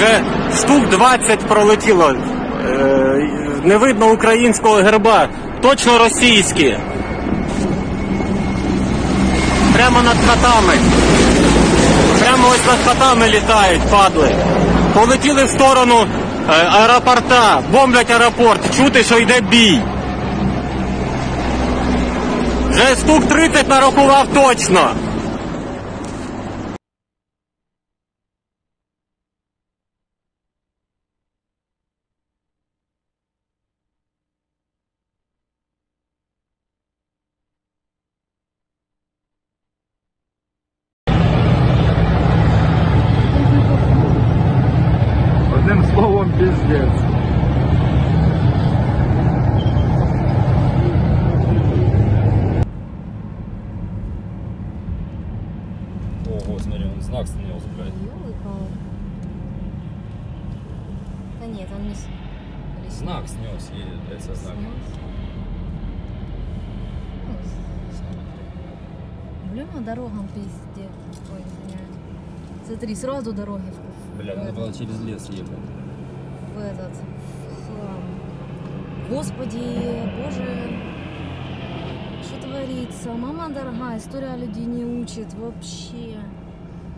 Вже штук 20 пролетіло. Е, не видно українського герба. Точно російські. Прямо над хатами. Прямо ось над хатами літають, падли. Полетіли в сторону е, аеропорта, бомблять аеропорт. Чути, що йде бій. Вже штук 30 нарахував точно. Словом, піздець. Ого, смотри, он знак снес, блядь. Да нет, он не... Знак снес, едет, блядь, со знаком. Блин, дорогам пиздец. Ой, извиняюсь. Смотри, сразу дороги в, Бля, надо было через лес ехать. Этот хлам. Господи, Боже, что творится? Мама дорогая, история людей не учит вообще.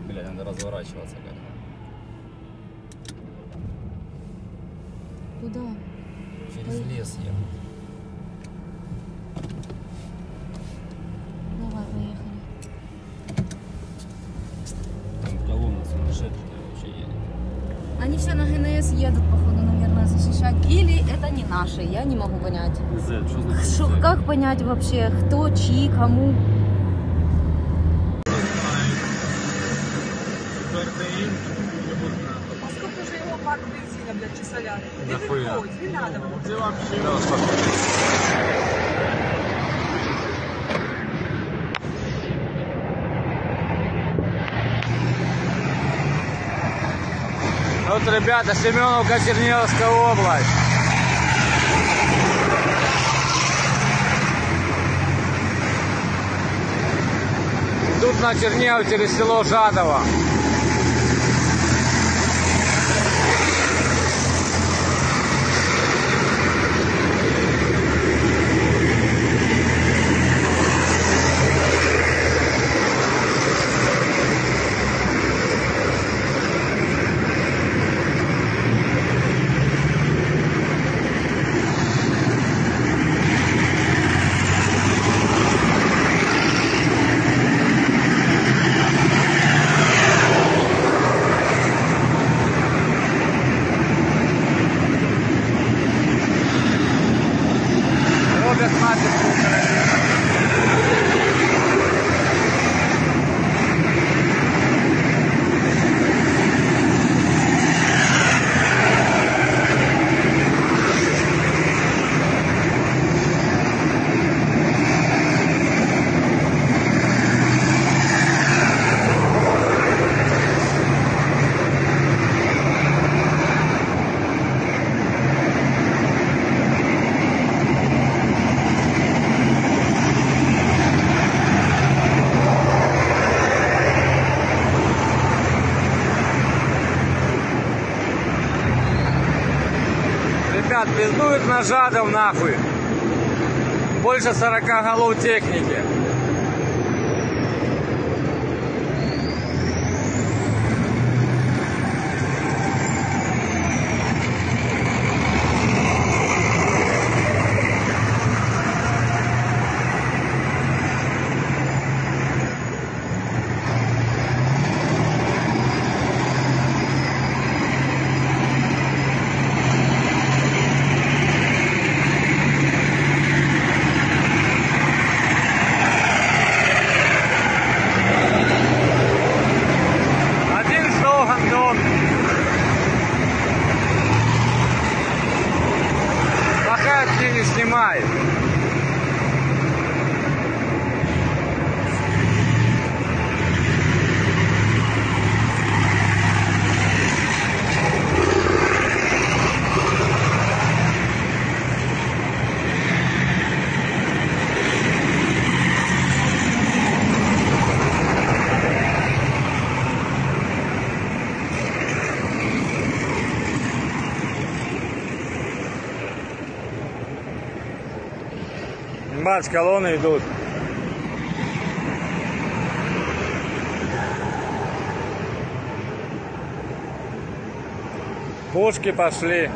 Бля, надо разворачиваться как Куда? Через Ой. лес ехать. Давай, поехали. Там колонна сумасшедшая вообще едет. Они все на ГНС едут, походу, защищать. Или это не наши, я не могу понять. Z, что значит Шо- как понять вообще, кто, чьи, кому? Поскольку же его бак бензина, блядь, чи соляри. Не Нахуя? виходь, не надо. Це вообще. Вот, ребята, Семеновка, Черниговская область. Тут на Чернигов через село Жадово. Ребят, пиздует на Жадов нахуй. Больше 40 голов техники. miles. Бач, колонны идут. Пушки пошли.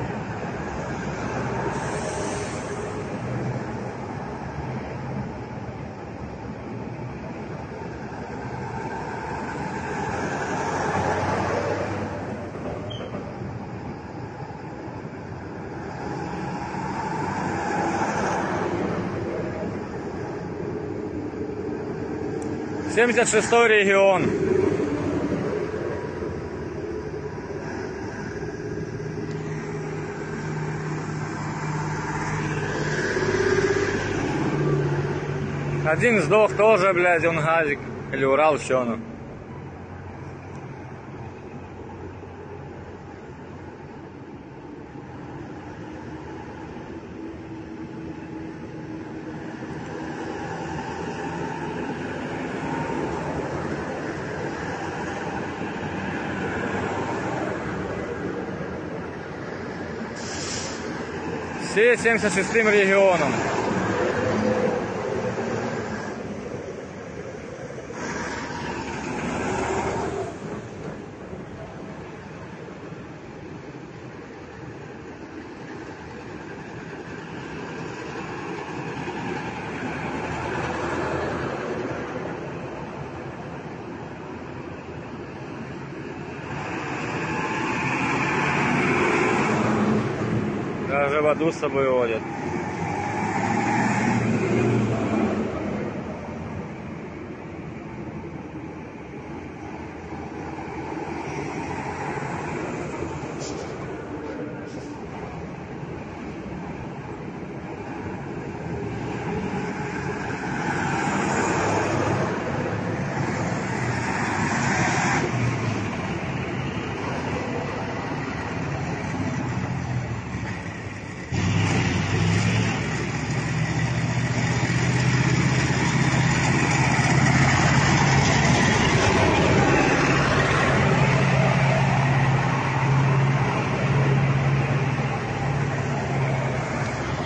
Семьдесят шестой регион. Один сдох тоже, блядь, он газик. Или Урал, что оно. Все 76-м регионом. Даже воду с собой водят.